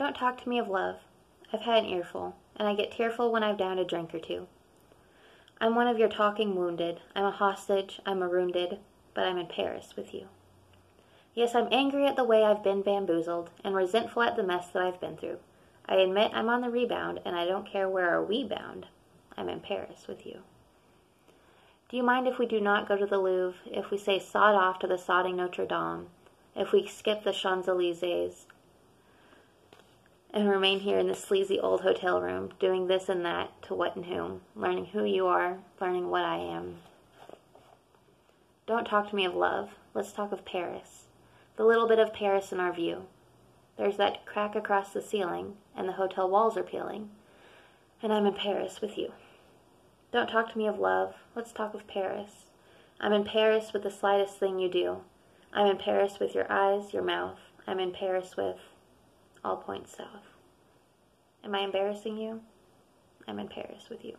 Don't talk to me of love. I've had an earful, and I get tearful when I've downed a drink or two. I'm one of your talking wounded. I'm a hostage, I'm a wounded. but I'm in Paris with you. Yes, I'm angry at the way I've been bamboozled, and resentful at the mess that I've been through. I admit I'm on the rebound, and I don't care where are we bound. I'm in Paris with you. Do you mind if we do not go to the Louvre, if we say sod off to the sodding Notre Dame, if we skip the Champs Elysees, and remain here in this sleazy old hotel room, doing this and that to what and whom, learning who you are, learning what I am. Don't talk to me of love. Let's talk of Paris. The little bit of Paris in our view. There's that crack across the ceiling, and the hotel walls are peeling, and I'm in Paris with you. Don't talk to me of love. Let's talk of Paris. I'm in Paris with the slightest thing you do. I'm in Paris with your eyes, your mouth. I'm in Paris with all points south. Am I embarrassing you? I'm in Paris with you.